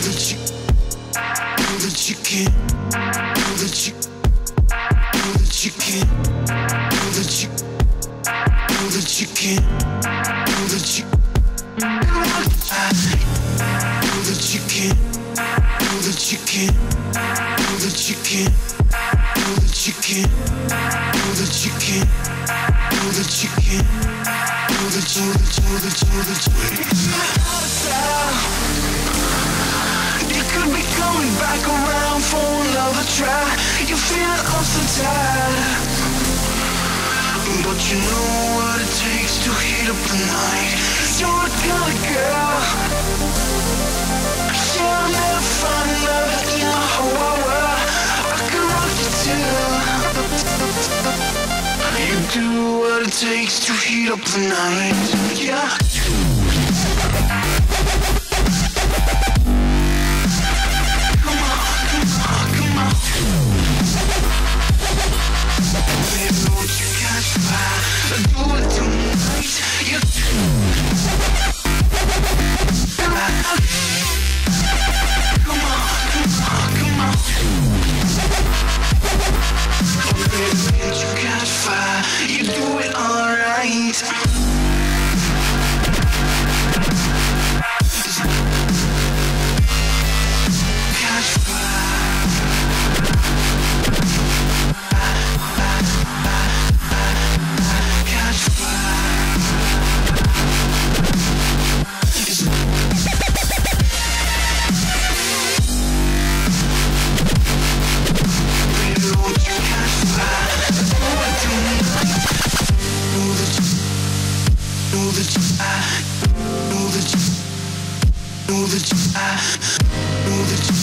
that you, know that you can, know that you, know that you can, know that you, know that you can, know that you, know that you can, know that you can, know that you can, know that you can, know that you, another try. You feel I'm so tired. But you know what it takes to heat up the night. You're the kind of girl. I'll never find another in my whole world. I could rock you too. You do what it takes to heat up the night. Yeah. You catch fire? You do it alright. That you, I, know that you,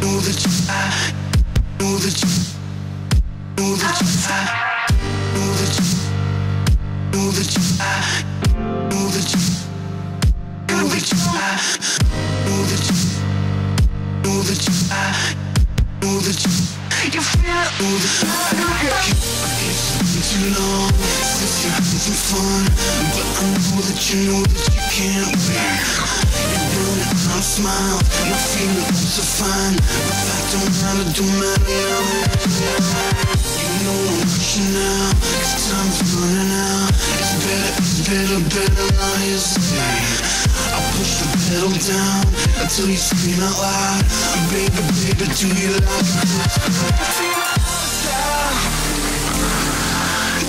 know that you, I, know that you, know that you, I, know that you, know that you, I, know that you, know that you, I, know that you, know that you, I, know that you, you feel, know that been too long since you're having some fun, but I know that you know that you can't win. You're my smile, my feelings so fine, but that don't matter, don't matter now. You know I'm rushing now, 'cause time's running out. It's better, it's better, better hesitate. I push the pedal down until you scream out loud. Baby, baby, do you like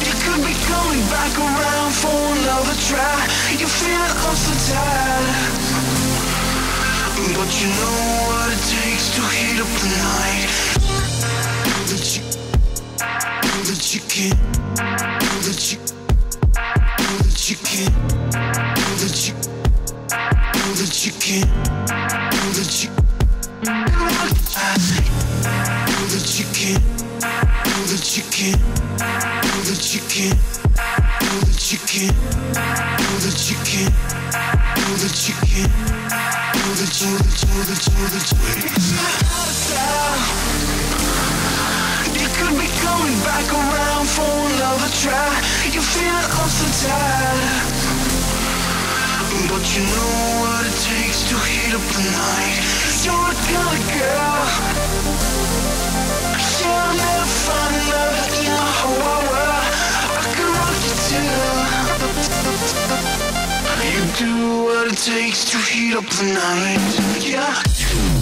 You could be coming back around for another try. You feel I'm so tired. But you know what it takes to heat up the night. That you, that you can, know that know that you, know that you, know that you, know that you. You could be coming back around for another try. You feel I'm so tired. But you know what it takes to heat up the night. You're the kind of girl. Yeah, I'll never find another in my whole do what it takes to heat up the night. Yeah.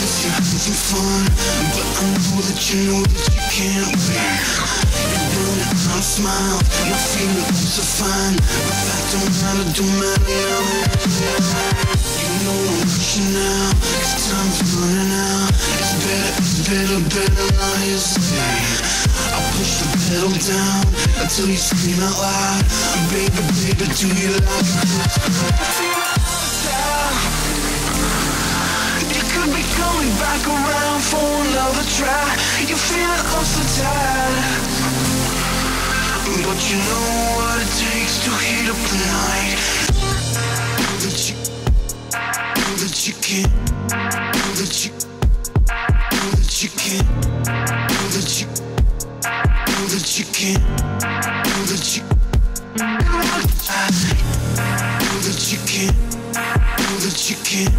Since you're having fun, but I know that you know that you can't wait. Smile, my feelings so fine, but that don't matter, don't matter. You know I'm rushing now, cause time's running out. It's better, better, better hesitate. I push the pedal down until you scream out loud. Baby, baby, do you like it? You could be coming back around for another try. You feel But you know what it takes to heat up the night. That you, that you can, that you, that you can, that you, that you can, that you, that you can, that you can,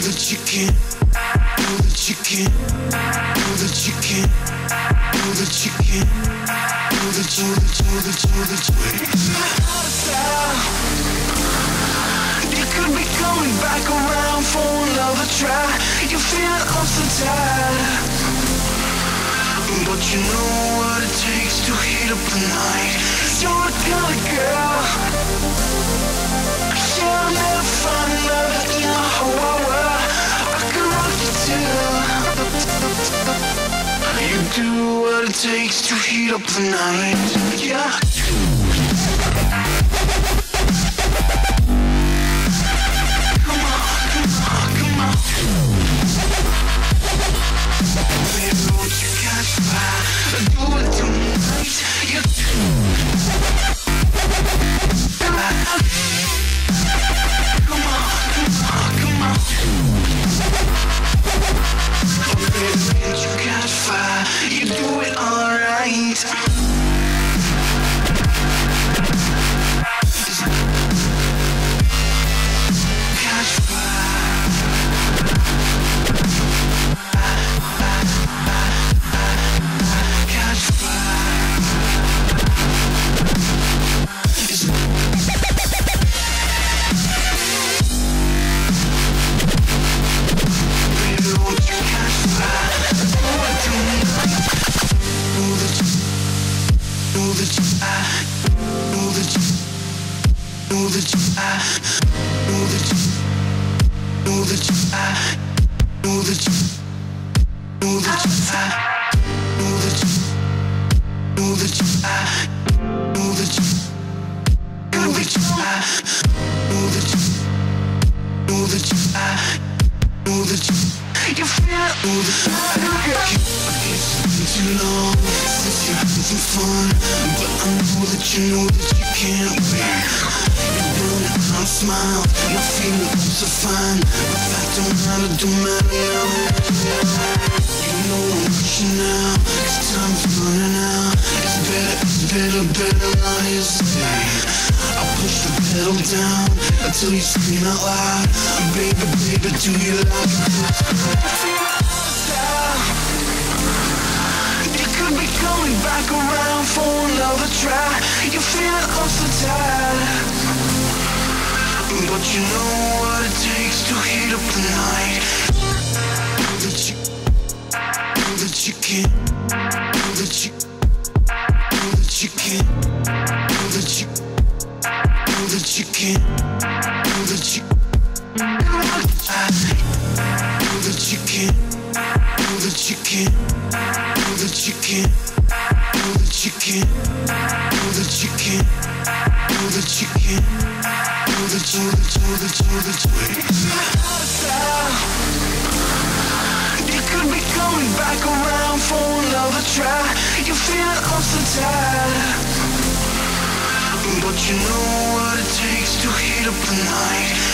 that you can, know that you can, know that you can, know that you can, know that you, that you, that you, that you. You could be coming back around for another try. You feel I'm so tired. But you know what it takes to heat up the night. You're the kind of girl. I'll never find another in the whole world. Takes to heat up the night. Yeah. Until you scream out loud. Baby, baby, do you like it? Back around for another try. You feel I'm so. But you know what it takes to heat up the night. That you, that you can, that you, that you can, that you, that you can, that you, that you can, know that you can, know that you can, know that you can, know that you can, know that you can, know that know that you. You could be coming back around for another try. You feel I'm. But you know what it takes to heat up the night.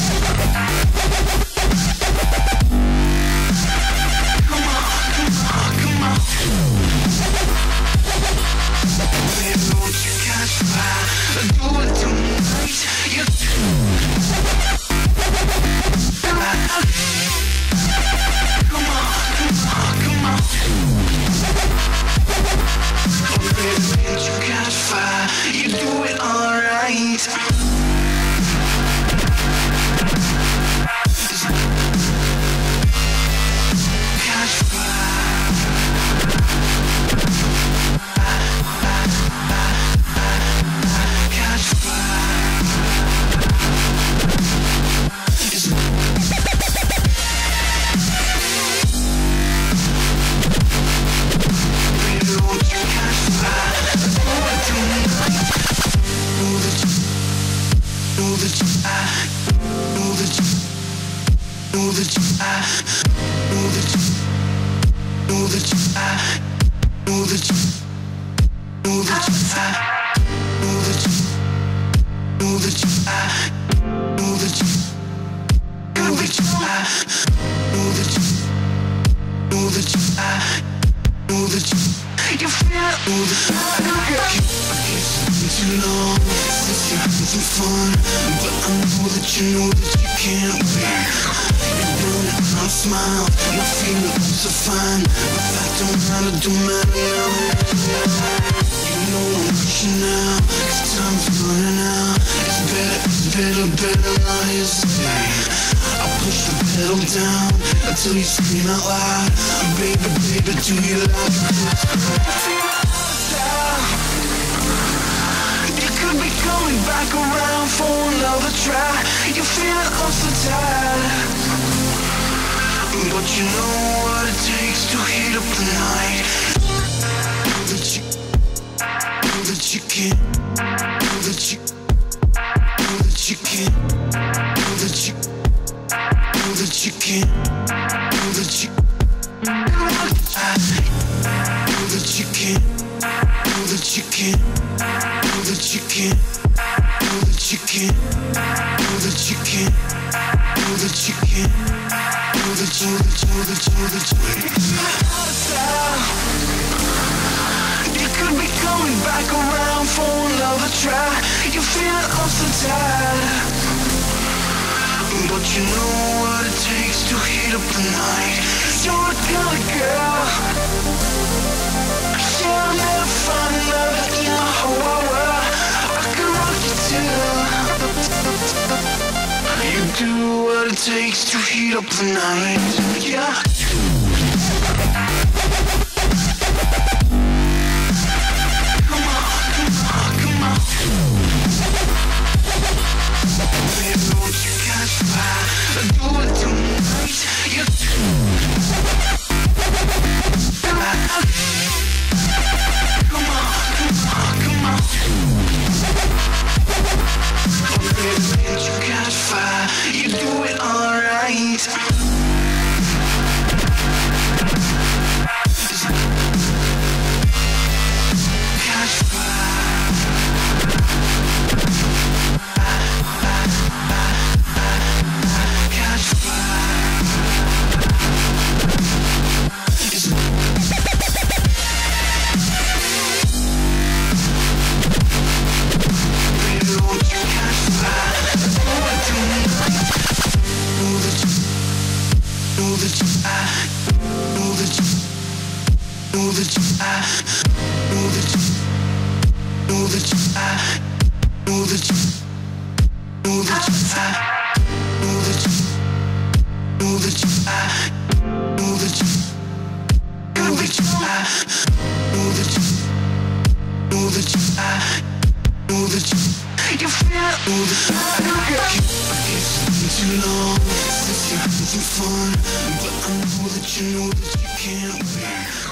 know that you, I, know that you, know that you, I, know that you, know that you, I, know that you, know that you, I, know that you, know that you, I, know that you, know that you, I, know that you, know that you, I, know that you, you feel, know that I, it's been too long having fun, but I know that you know that you can't wait. You're doing it, I'll smile, my feelings so fine, but that don't matter, don't matter now. You know I'm pushing now, cause time's running out. It's better, it's better, better not hesitate. I push the pedal down until you scream out loud. Baby, baby, do you like You back around for another try. You feel I'm so tired. But you know what it takes to heat up the night. That you, that you can, that you, that you can, that you, that you can, that you, that you can, that you can, that you can, that you can, know that you can, know that you can, know that you, know that you, know that you, you. You could be coming back around for another try. You feel I'm so. But you know what it takes to heat up the night. You're a kind of girl. It takes to heat up the night. Yeah. Come on, come on, come on. Since you're having some fun, but I know that you know that you can't wait.